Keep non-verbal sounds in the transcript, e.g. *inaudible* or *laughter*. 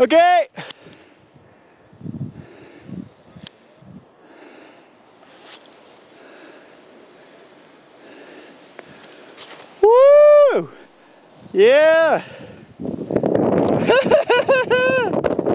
Okay. Woo! Yeah! *laughs*